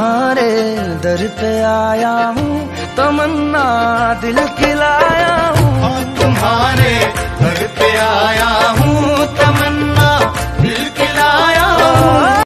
तुम्हारे दर पे आया हूँ तमन्ना दिल खिलाया हूँ। तुम्हारे दर पे आया हूँ।